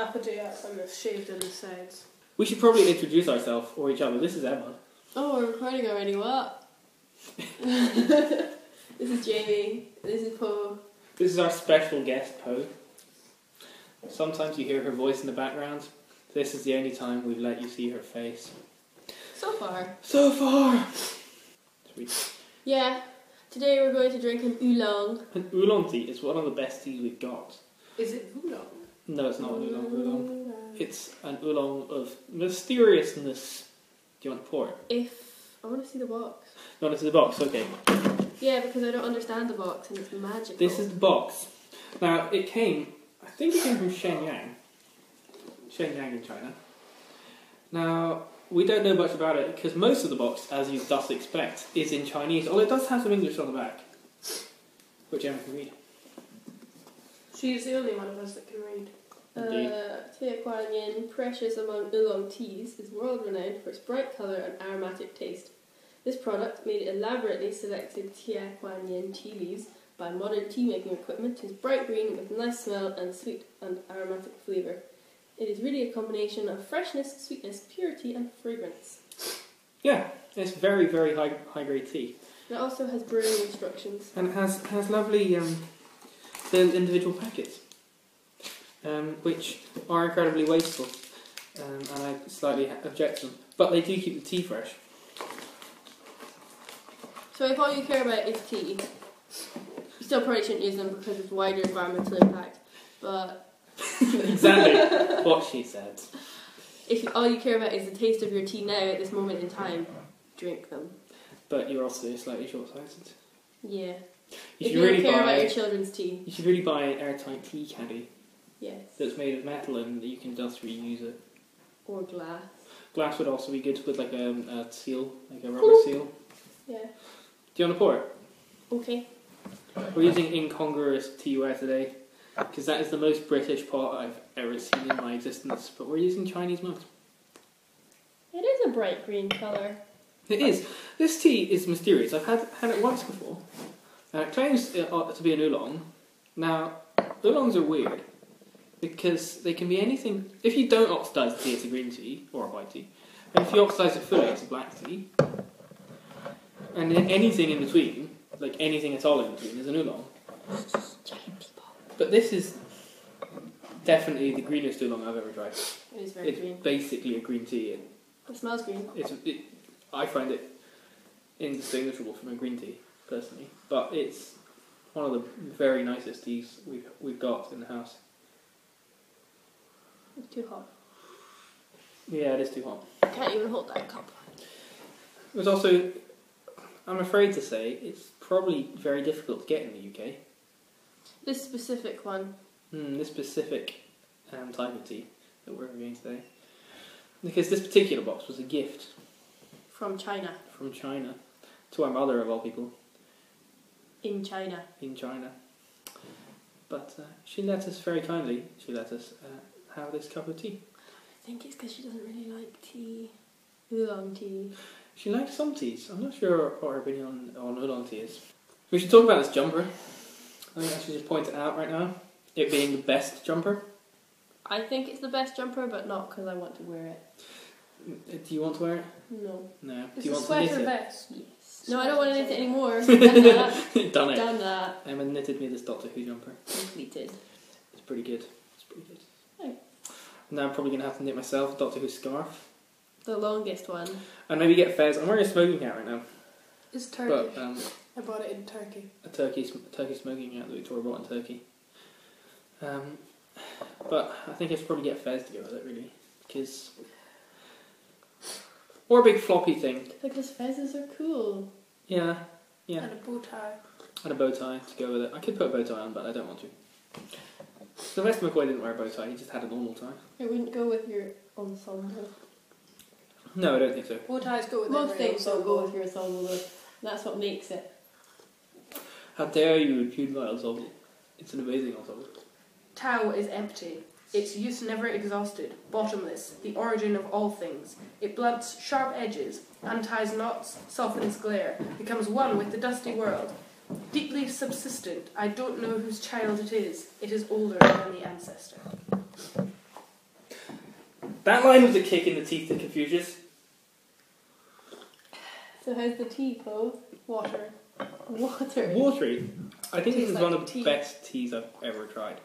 it. With the uppity up and the shaved on the sides. We should probably introduce ourselves or each other. This is Emma. Oh, we're recording already. What? this is Jamie. This is Po. This is our special guest, Po. Sometimes you hear her voice in the background. This is the only time we've let you see her face. So far. So far! Sweet. Yeah. Today we're going to drink an oolong. An oolong tea is one of the best teas we've got. Is it oolong? No, it's not an oolong oolong. It's an oolong of mysteriousness. Do you want to pour it? If I want to see the box. You want to the box? Okay. Yeah, because I don't understand the box and it's magical. This is the box. Now, it came, I think it came from Shenyang. Shenyang in China. Now, we don't know much about it because most of the box, as you thus expect, is in Chinese. Although it does have some English on the back, which Emma can read. She's the only one of us that can read. Indeed. Uh, Tia Kuan Yin, precious among oolong teas, is world renowned for its bright colour and aromatic taste. This product, made elaborately selected Tia Kuan Yin tea leaves by modern tea making equipment, is bright green with nice smell and sweet and aromatic flavour. It is really a combination of freshness, sweetness, purity, and fragrance. Yeah, it's very, very high, high grade tea. It also has brewing instructions. And it has, has lovely um, little individual packets, um, which are incredibly wasteful. Um, and I slightly object to them. But they do keep the tea fresh. So if all you care about is tea, you still probably shouldn't use them because it's wider environmental impact. But exactly what she said. if all you care about is the taste of your tea now at this moment in time, drink them. But you're also slightly short-sighted. Yeah. You if should you really care buy. about your children's tea, You should really buy an airtight tea caddy yes. that's made of metal and you can just reuse it. Or glass. Glass would also be good with like a, a seal, like a rubber Cool. seal. Yeah. Do you want to pour it? Okay. We're using incongruous teaware today because that is the most British pot I've ever seen in my existence. But we're using Chinese mugs. It is a bright green colour. It is. This tea is mysterious. I've had had it once before. And it claims uh, to be an oolong. Now, oolongs are weird because they can be anything. If you don't oxidize the tea, it's a green tea or a white tea. And if you oxidize it fully, it's a black tea. And then anything in between, like anything at all in between, is an oolong. But this is definitely the greenest oolong I've ever tried. It is very It's green. basically a green tea. and It smells green. It's it, I find it indistinguishable from a green tea personally, but it's one of the very nicest teas we've we've got in the house. It's too hot. Yeah, it is too hot. I can't even hold that cup. It was also, I'm afraid to say, it's probably very difficult to get in the UK. This specific one. Hmm, this specific um, type of tea that we're reviewing today, because this particular box was a gift From China. from China to our mother of all people. In China. in China. But uh, she let us very kindly. She let us uh, have this cup of tea. I think it's because she doesn't really like tea. Oolong tea. She likes some teas. I'm not sure what her opinion on, on oolong tea is. We should talk about this jumper. I think I should just point it out right now. It being the best jumper. I think it's the best jumper, but not because I want to wear it. Uh, Do you want to wear it? No. No. It's Do you want to sweater knit vest. Yes. No, I don't want to knit it anymore. Done that. it? Done it. Done that. Emma knitted me this Doctor Who jumper. Completed. It's pretty good. It's pretty good. Right. Now I'm probably going to have to knit myself a Doctor Who scarf. The longest one. And maybe get Fez. I'm wearing a smoking hat right now. It's Turkish. But um, I bought it in Turkey. a turkey sm- turkey smoking hat that Victoria bought in Turkey. Um, but I think I should probably get Fez to go with it really, because or a big floppy thing. Like Because fezzes are cool. Yeah, yeah, And a bow tie. and a bow tie to go with it. I could put a bow tie on, but I don't want to. Sylvester McCoy didn't wear a bow tie; he just had a normal tie. It wouldn't go with your ensemble. No, I don't think so. Bow ties go with Most things don't go with your ensemble though. That's what makes it. How dare you impugn my ensemble? It's an amazing ensemble. Tao is empty. Its use never exhausted, bottomless, the origin of all things. It blunts sharp edges, unties knots, softens glare, becomes one with the dusty world. Deeply subsistent, I don't know whose child it is. It is older than the ancestor. That line was a kick in the teeth to Confucius. So how's the tea, Po? Water. Water. Watery. I think this Tastes is one of the tea. best teas I've ever tried.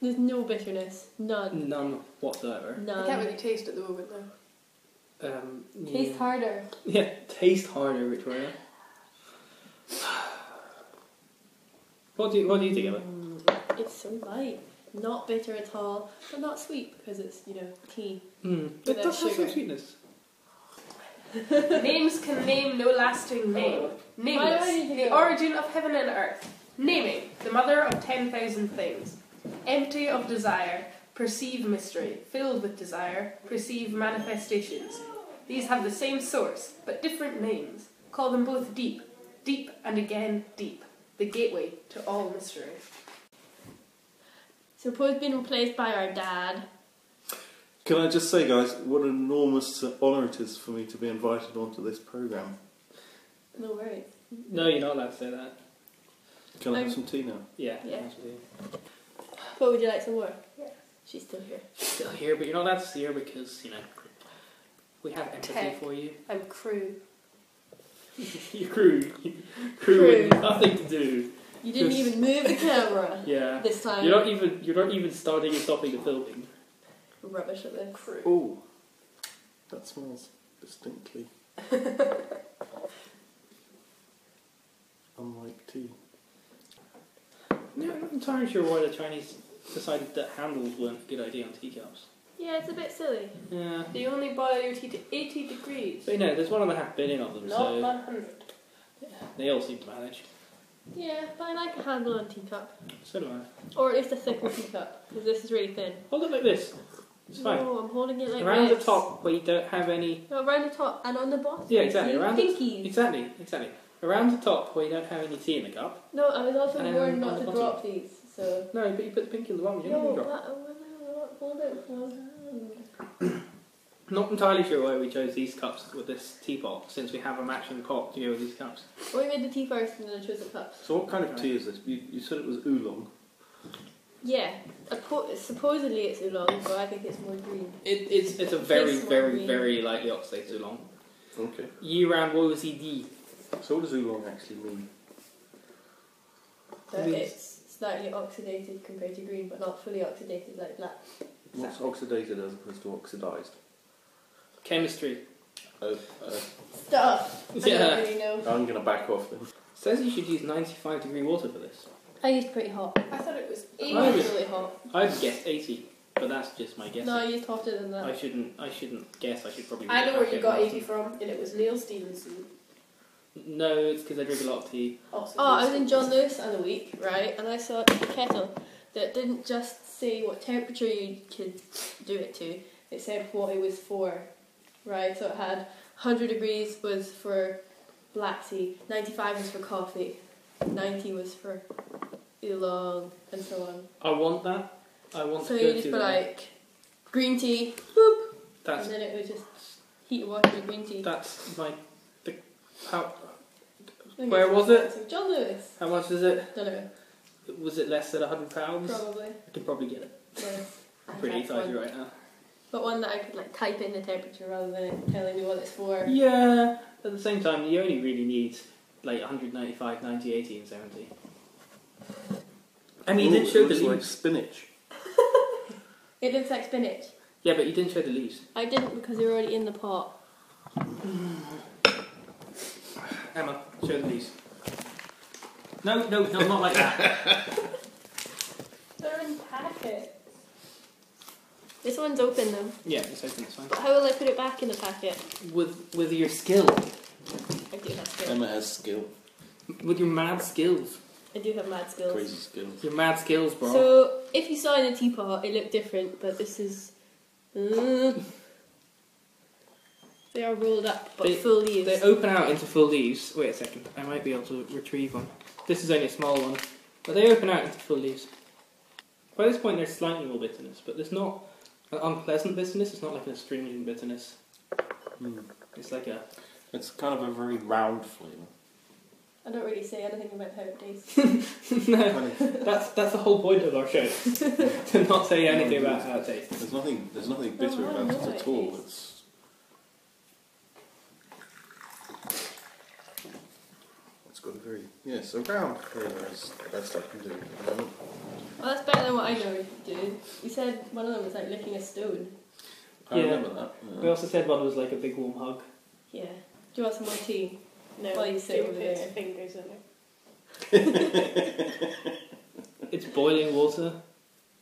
There's no bitterness. None. None whatsoever. I can't None. really taste at the moment though. Um, yeah. Taste harder. Yeah, taste harder, Victoria. What do you What do you think of it? Mm, It's so light. Not bitter at all, but not sweet because it's, you know, tea. Mm. It Without does have some sugar. sweetness. Names can name no lasting name. Why do Nameless, I need to the go? origin of heaven and earth. Naming, the mother of ten thousand things. Empty of desire, perceive mystery. Filled with desire, perceive manifestations. These have the same source, but different names. Call them both deep, deep and again deep. The gateway to all mystery. So Po's been replaced by our dad. Can I just say, guys, what an enormous uh, honour it is for me to be invited onto this programme. No worries. No, you're not allowed to say that. Can I I'm- have some tea now? Yeah. Yeah. Actually. Po, would you like some more? Yeah. She's still here. She's still here, but you're not allowed to see her because you know we have empathy Tech. for you. I'm crew. Your crew, crew, with nothing to do. You didn't Just- even move the camera Yeah. this time. You're not even you're not even starting and stopping the filming. rubbish at this. Crew. Oh, that smells distinctly unlike tea. No, I'm not entirely sure why the Chinese decided that handles weren't a good idea on teacups. Yeah, it's a bit silly. Yeah. They only boil your tea to 80 degrees. But you know, there's one and a half billion of them, Not so 100. they all seem to manage. Yeah, but I like a handle on teacup. So do I. Or at least a thicker teacup, because this is really thin. Hold it like this. It's fine. No, I'm holding it like Around the top where you don't have any. No, around the top and on the bottom. Yeah, exactly, around the- Pinkies. Exactly, exactly. Around the top where you don't have any tea in the cup. No, I was also warned not the to drop these, so. No, but you put the pinky in the wrong. You No, don't but uh, drop. I will hold it with one hand. Not entirely sure why we chose these cups with this teapot, since we have a matching pot to go with these cups. Well, we made the tea first and then I chose the cups. So, what kind of tea is this? You, you said it was oolong. Yeah, appo- supposedly it's oolong, but I think it's more green. It, it's it's a very Tastes more very green. very lightly oxidated oolong. Okay. Year round OCD. So, what does oolong actually mean? But Means- it's slightly oxidated compared to green, but not fully oxidated like black. What's oxidated as opposed to oxidised? Chemistry. Oh, uh, Stuff! I Yeah. don't really know. I'm going to back off then. Says you should use 95 degree water for this. I used pretty hot. I thought it was I 80. Used really hot. I'd guess 80, but that's just my guess. No, I used hotter than I shouldn't. I shouldn't guess. I should probably. I know where you got 80 from, and it was Neil Stevenson. No, it's because I drink a lot of tea. Oh, also Oh, I was in John Stevenson. Lewis the other week, right, and I saw a kettle that didn't just say what temperature you could do it to, it said what it was for, right? So it had 100 degrees was for black tea, 95 was for coffee, 90 was for oolong, and so on. I want that. I want So to you just to put that. like green tea, boop, That's and then it would just heat water with green tea. that's my. The, how Okay, where so was it? John Lewis. how much is it? Don't know, Was it less than hundred pounds? probably. I can probably get it. Yes. I'm pretty That's excited right now. But one that I could like type in the temperature rather than it telling me what it's for. Yeah. At the same time, you only really need like 195, 90, 80, and 70. I mean, you Ooh, didn't show it the looks like spinach. It looks like spinach. Yeah, but you didn't show the leaves. I didn't because they were already in the pot. Emma, show the leaves. No, no, no, not like that. They're in packets. This one's open though. yeah, it's open. It's fine. But how will I put it back in the packet? With with your skill, I do have skills. Emma has skill, with your mad skills, I do have mad skills. crazy skills. your mad skills, bro. So if you saw in a teapot, it looked different, but this is. Uh, they are rolled up, but They- full leaves. They open out into full leaves. Wait a second, I might be able to retrieve one. This is only a small one, but they open out into full leaves. By this point, there's slightly more bitterness, but there's not an unpleasant bitterness. It's not like an astringent bitterness. Mm. It's like a It's kind of a very round flavour. I don't really say anything about how it tastes. no. Kind That's that's the whole point of our show to not say anything about how it tastes. there's nothing. There's nothing bitter Oh, about it at all. tastes. It's. It's got a very round flavour is the best I can do at the moment. Well, that's better than what I know you did. You said one of them was like licking a stone. I Yeah. remember that. We also said one was like a big warm hug. Yeah. Do you want some more tea? No, Well, you sit dip over its there. fingers in it. It's boiling water.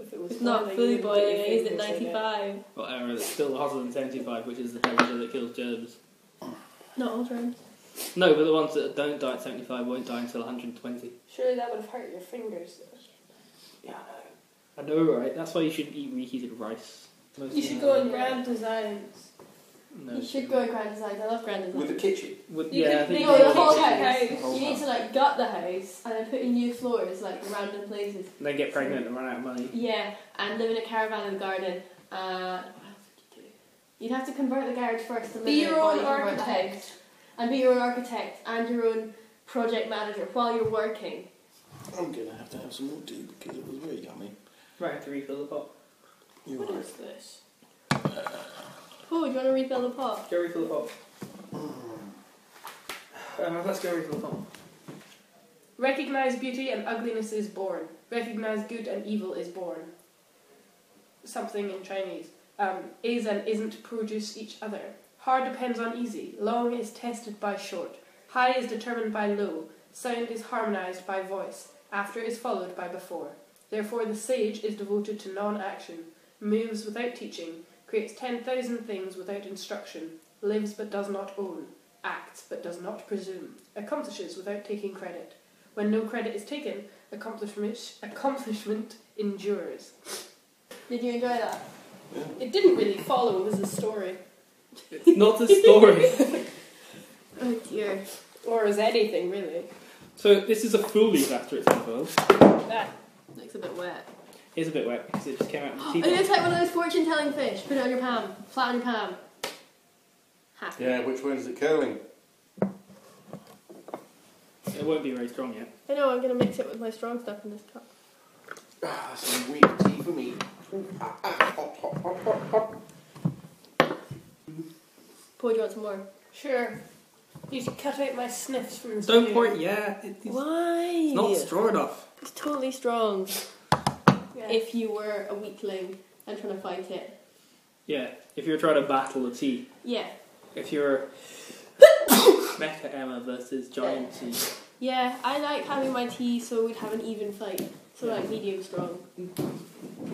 If it was It's not fully boiling, dip it is at fingers in it. 95. Whatever, uh, it's still hotter than 75, which is the temperature that kills germs. Not all germs. No, but the ones that don't die at 75 won't die until 120. Surely that would have hurt your fingers. Yeah, I know. I know, right? That's why you shouldn't eat reheated rice. Most You should go time. on Grand Designs. No, You should go in Grand Designs. I love Grand Designs. With the kitchen. Would- You yeah, could I think you No, a the whole kitchen house. house. You need to like gut the house and then put in new floors like random places. They get pregnant and run out of money. Yeah, and live in a caravan in the garden. Uh, what else would you do? You'd have to convert the garage first to live Be in your own you convert the architect. And be your own architect and your own project manager while you're working. I'm gonna have to have some more tea because it was very yummy. Right, have to refill the pot. You're What right. is this? Oh, do you want to refill the pot? Go refill the pot. Um, let's go refill the pot. Recognize beauty and ugliness is born. Recognize good and evil is born. Something in Chinese. Um, is and isn't produce each other. Hard depends on easy. Long is tested by short. High is determined by low. Sound is harmonized by voice. After is followed by before. Therefore, the sage is devoted to non action, moves without teaching, creates 10,000 things without instruction, lives but does not own, acts but does not presume, accomplishes without taking credit. When no credit is taken, accomplishment, accomplishment endures. Did you enjoy that? It didn't really follow, it was a story. It's not a story. Oh dear. Or is anything, really. so this is a full leaf after it's unfurled. That. Looks a bit wet. It's a bit wet because it just came out of the It teapot. looks like one of those fortune telling fish. Put it on your palm. Flat on your palm. Happy. Yeah, which way is it curling? It won't be very strong yet. I know, I'm going to mix it with my strong stuff in this cup. Ah, some weak tea for me. Ooh, ah, ah, hot, hot, hot, hot, hot. Paul, do you want some more? Sure. You should cut out my sniffs from this Don't pour it yet. It- It's Why? it's not strong enough. It's totally strong. Yeah. If you were a weakling and trying to fight it. Yeah, if you're trying to battle a tea. Yeah. If you're Mecha Emma versus Giant Tea. Yeah, I like having my tea so we'd have an even fight. So like medium strong.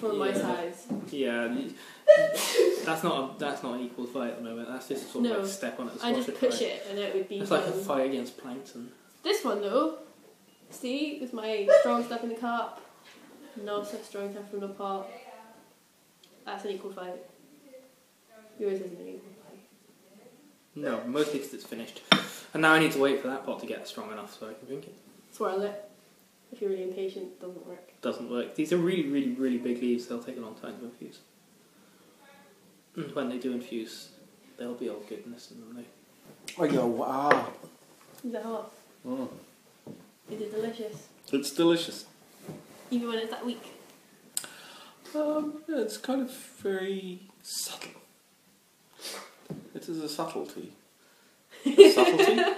For my Yeah. size. Yeah, you- that's not a, that's not an equal fight at the moment. That's just sort of No. like step on it. I squash just it push it and it would be It's like a fight against plankton. This one though, see, with my strong stuff in the cup, not so strong stuff from the pot. That's an equal fight. Yours isn't an equal fight. No, mostly because it's finished. And now I need to wait for that pot to get strong enough so I can drink it. Swirl it. If you're really impatient, it doesn't work. Doesn't work. These are really, really, really big leaves. They'll take a long time to infuse. And when they do infuse, they'll be all goodness in them. Though. I go, wow. Is it hot? Mm. Is it delicious? It's delicious. Even when it's that weak. Um, yeah, it's kind of very subtle. It is a subtlety. A subtlety?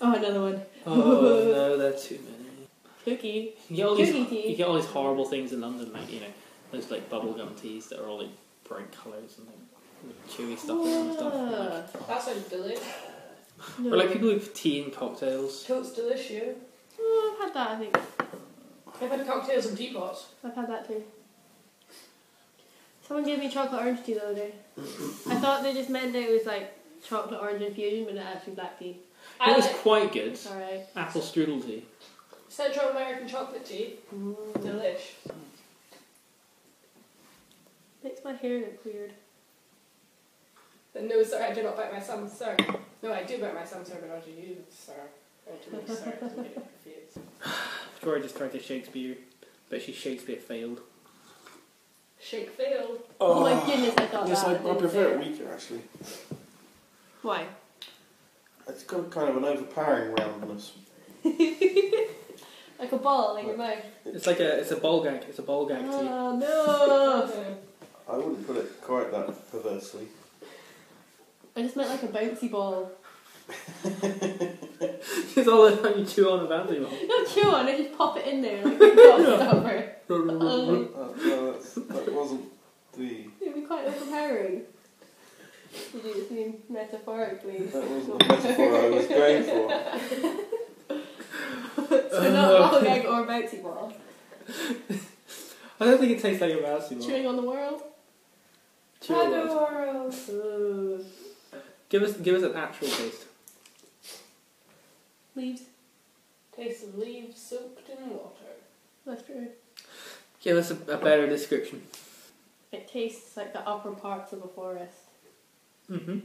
Oh, another one. Oh no, there are too many. Cookie. You get all these, Cookie tea. you get all these horrible things in London, like you know, those like bubblegum teas that are all like bright colours and like chewy stuff and stuff. and, like- Ah, That sounds delicious. no. Or like people with tea and cocktails. Totes delicious. Oh, I've had that, I think. I've had cocktails and teapots. I've had that too. Someone gave me chocolate orange tea the other day. I thought they just meant that it was like chocolate orange infusion, but it's actually black tea. I It was like quite good. It's alright. Apple strudel tea. Central American chocolate tea. Mm. Delish. Makes my hair look weird. No, sir, I do not bite my son, sir. No, I do bite my son, sir, but not to you, sir. Not to me, sir. Don't get confused. Victoria just tried to Shakespeare, but she Shakespeare failed. Shake failed. Oh, oh my goodness, I thought Yes, that. I, was I prefer it unfair. weaker actually. Why? It's got kind of an overpowering roundness. like a ball in your mouth. It's like a it's a ball gag. It's a ball gag tea. Oh no! I wouldn't put it quite that perversely. I just meant like a bouncy ball. it's all the time you chew on a bouncy ball. Not chew on it, just pop it in there like toss it over. Um, Uh, no, that's, that wasn't the. it'd be quite overpowering. Did you just mean metaphorically? That wasn't the metaphor I was going for. so not ball gag or bouncy ball. I don't think it tastes like a bouncy ball. Chewing on the world? Chew on it. Ugh. Give us give us an actual taste. Leaves. Taste of leaves soaked in water. That's true. Give us a, a better description. It tastes like the upper parts of a forest. Mm-hmm.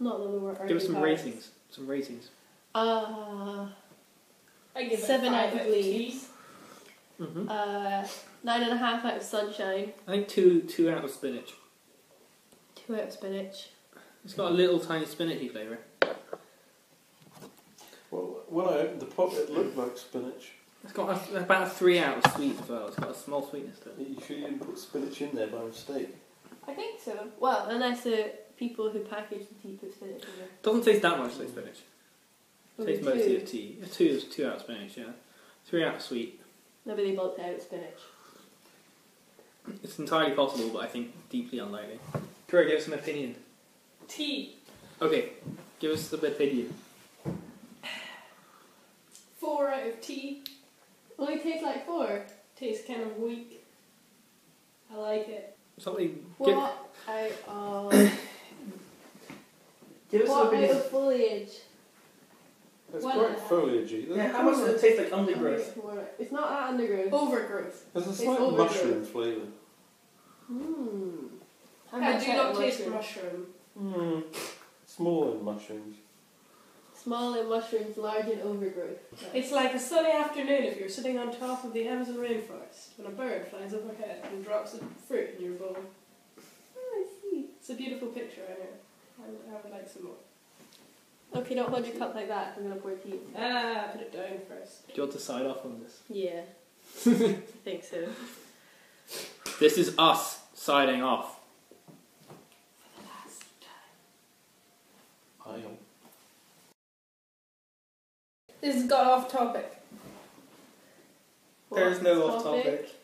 Not the lower earthy Give us some parts. ratings. Some ratings. Uh, I give Seven it out five of leaves. Mm-hmm. uh, nine and a half out of sunshine. I think two two out of spinach. Two out of spinach. It's got a little tiny spinachy flavour. Well, when I opened the pot, it looked like spinach. It's got a, about a three out of sweet as well. It's got a small sweetness to it. You sure you didn't put spinach in there by mistake? I think so. Well, unless the people who package the tea put spinach in there. Doesn't taste that much like spinach. Only tastes mostly of tea. Yeah, Two is two out of spinach. Yeah, three out of sweet. Maybe they bulked out spinach. It's entirely possible, but I think deeply unlikely. Correct. Give us an opinion. Tea. Okay, give us the opinion. Four out of tea. Only tastes like four. Tastes kind of weak. I like it. Something. What Give, uh, out of give us what an out of foliage? It's Well, quite foliagey. Yeah, how much does it taste like undergrowth? It's not that undergrowth. Overgrowth. There's a slight overgrowth. mushroom flavour. Hmm. I do not taste mushroom. Hmm. Small in mushrooms. Small in mushrooms, large in overgrowth. It's like a sunny afternoon if you're sitting on top of the Amazon rainforest when a bird flies overhead and drops a fruit in your bowl. Oh, I see. It's a beautiful picture, I know. I would, I would like some more. Okay, don't hold your cup like that. I'm gonna pour tea. Ah, put it down first. Do you want to sign off on this? Yeah. I think so. This is us signing off. For the last time. I am. This has got off topic. There's no What's off topic.